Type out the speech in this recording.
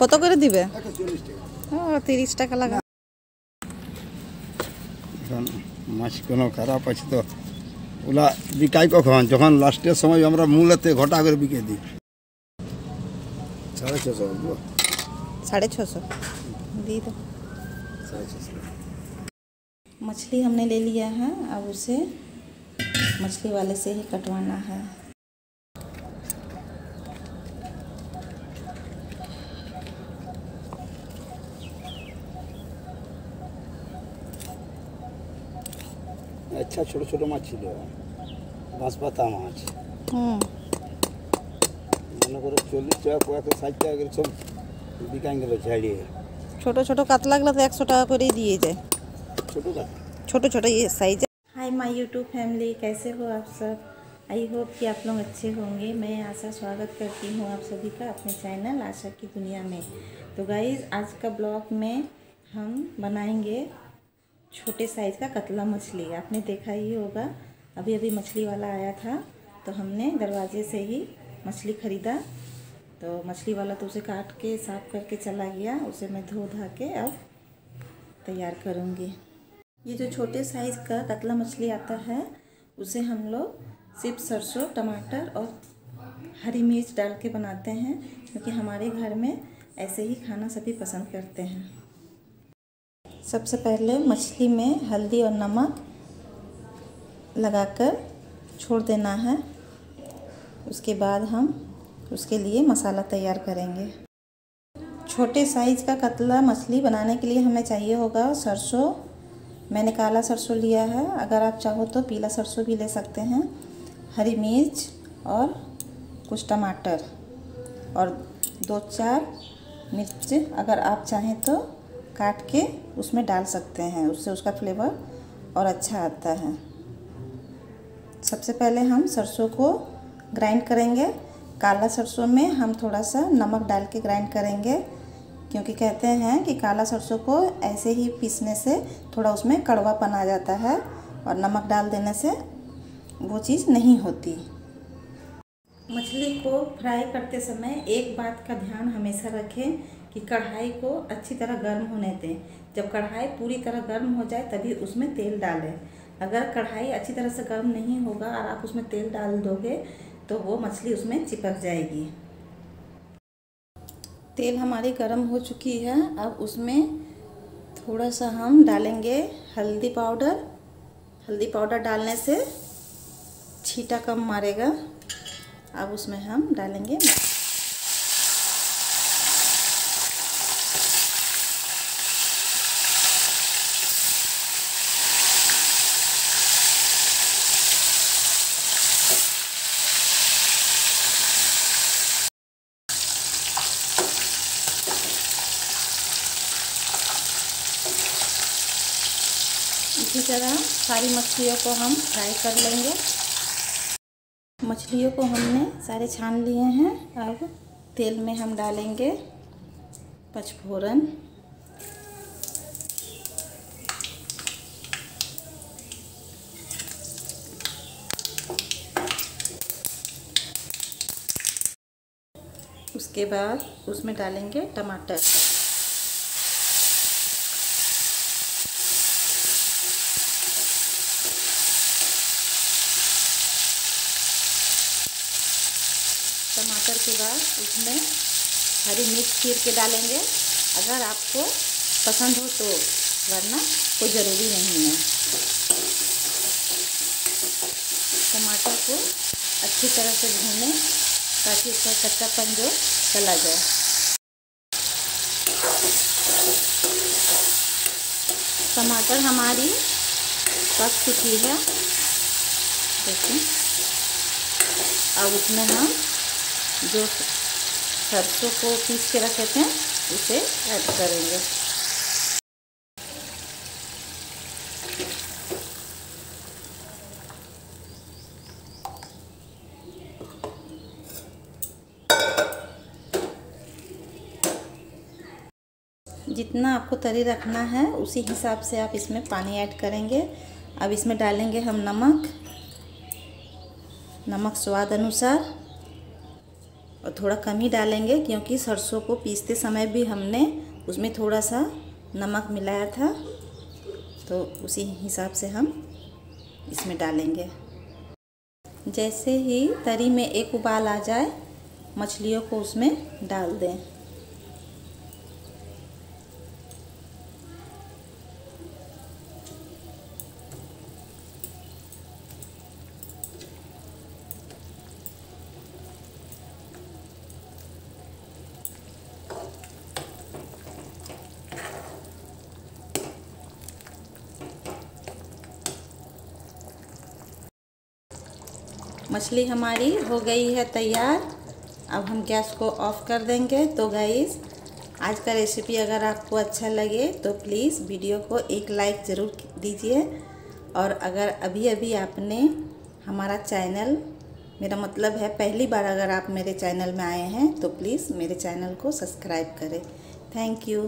কত করে দিবে একশো চল্লিশ টাকা ও তিরিশ টাকা লাগা এখন মাছ কোনো খারাপ আছে তো ওলা বিকাই কখন যখন লাস্টের সময় আমরা মূলেতে ঘটা করে বিকে দিই সাড়ে ছশো বলবো साढ़े छः सौ दी दो সাড়ে ছশো मछली हमने ले लिया है अब उसे मछली वाले से ही कटवाना है আচ্ছা ছোট ছোট মাছ ছিল বাঁশপাতা মাছ हम्म মনে করো চল্লিশ টাকা কয়েক ষাট টাকা করে সব বিকাই গেল ঝাড়িয়ে ছোট ছোট কাতলা গুলো তো একশো টাকা করেই দিয়ে যায় ছোটো কাঠ छोटे छोटे ये size hi my YouTube family कैसे हो आप सब आई होप कि आप लोग अच्छे होंगे मैं आशा स्वागत करती हूँ आप सभी का अपने चैनल आशा की दुनिया में तो गाइज़ आज का ब्लॉग में हम बनाएंगे छोटे साइज़ का कतला मछली आपने देखा ही होगा अभी अभी मछली वाला आया था तो हमने दरवाजे से ही मछली ख़रीदा। तो मछली वाला तो उसे काट के, साफ़ करके चला गया, उसे मैं धो धा के अब तैयार करूँगी। ये जो छोटे साइज़ का कतला मछली आता है, उसे हम लोग सिर्फ़ सरसों, टमाटर और हरी मिर्च डाल के बनाते हैं, क्योंकि हमारे घर में ऐसे ही खाना सभी पसंद करते हैं। सबसे पहले मछली में हल्दी और नमक लगाकर छोड़ देना है। उसके बाद हम उसके लिए मसाला तैयार करेंगे। छोटे साइज़ का कतला मछली बनाने के लिए हमें चाहिए होगा सरसों। मैंने काला सरसों लिया है। अगर आप चाहो तो पीला सरसों भी ले सकते हैं। हरी मिर्च और कुछ टमाटर और दो चार मिर्च अगर आप चाहें तो काट के उसमें डाल सकते हैं। उससे उसका फ्लेवर और अच्छा आता है। सबसे पहले हम सरसों को ग्राइंड करेंगे। काला सरसों में हम थोड़ा सा नमक डाल के ग्राइंड करेंगे, क्योंकि कहते हैं कि काला सरसों को ऐसे ही पीसने से थोड़ा उसमें कड़वापन आ जाता है और नमक डाल देने से वो चीज़ नहीं होती। मछली को फ्राई करते समय एक बात का ध्यान हमेशा रखें कि कढ़ाई को अच्छी तरह गर्म होने दें। जब कढ़ाई पूरी तरह गर्म हो जाए, तभी उसमें तेल डालें। अगर कढ़ाई अच्छी तरह से गर्म नहीं होगा और आप उसमें तेल डाल दोगे तो वो मछली उसमें चिपक जाएगी। तेल हमारी गर्म हो चुकी है। अब उसमें थोड़ा सा हम डालेंगे हल्दी पाउडर। हल्दी पाउडर डालने से छीटा कम मारेगा। अब उसमें हम डालेंगे इसी तरह सारी मछलियों को हम फ्राई कर लेंगे। मछलियों को हमने सारे छान लिए हैं। अब तेल में हम डालेंगे पचफोरन। उसके बाद उसमें डालेंगे टमाटर। टमाटर के बाद उसमें हरी मिर्च चीर के डालेंगे। अगर आपको पसंद हो तो वरना कोई ज़रूरी नहीं है। टमाटर को अच्छी तरह से भूनें ताकि उसका कच्चापन जो चला जाए। टमाटर हमारी पक चुकी है। देखिए। अब उसमें हम जो सरसों को पीस के रखे थे, उसे ऐड करेंगे। जितना आपको तरी रखना है, उसी हिसाब से आप इसमें पानी ऐड करेंगे। अब इसमें डालेंगे हम नमक। नमक स्वाद अनुसार। और थोड़ा कम ही डालेंगे क्योंकि सरसों को पीसते समय भी हमने उसमें थोड़ा सा नमक मिलाया था। तो उसी हिसाब से हम इसमें डालेंगे। जैसे ही तरी में एक उबाल आ जाए, मछलियों को उसमें डाल दें। मछली हमारी हो गई है तैयार। अब हम गैस को ऑफ़ कर देंगे। तो गाइस आज का रेसिपी अगर आपको अच्छा लगे तो प्लीज़ वीडियो को एक लाइक ज़रूर दीजिए। और अगर अभी अभी आपने हमारा चैनल मेरा मतलब है पहली बार अगर आप मेरे चैनल में आए हैं तो प्लीज़ मेरे चैनल को सब्सक्राइब करें। Thank you